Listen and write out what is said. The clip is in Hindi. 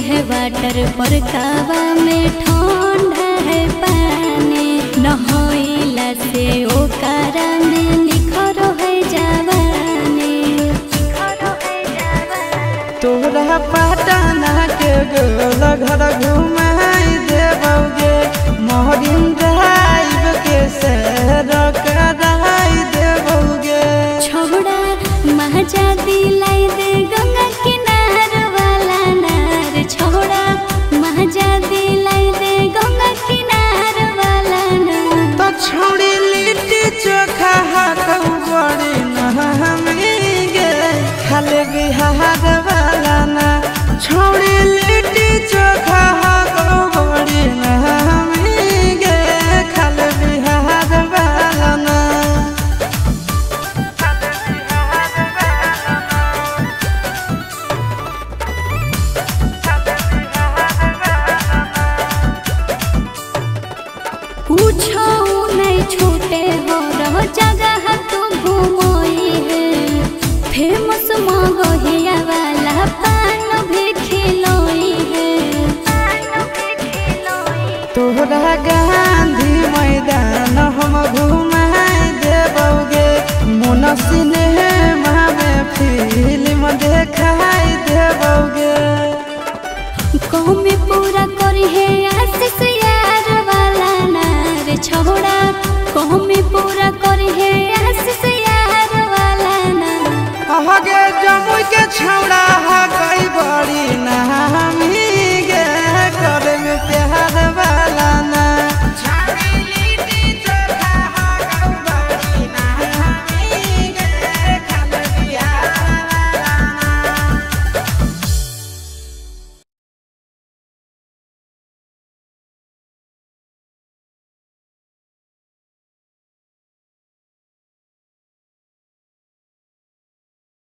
है वाटर पर कावा में ठंडा है पानी। नहइला से ओ में निखर है जवानी। तोरा पटना के गोल घर खाले बिहार वाला ना छोड़ी लिट्टी चोखा हाकौ बड़ी नहमी गे खाले बिहार वाला ना पूछो नहीं छूटे हो रहो जगह तू घूमोई तोहरा गांधी मैदान हम घुमाई देबौगे मोन सिनेमा में फ़िल्म देखाई देबौगे कौमी पूरा करी है आशीष यार वाला नार छोड़ा। कौमी पूरा करी है आशीष यार वाला नार। अहगे जमुई के छौड़ा हा गई बड़ी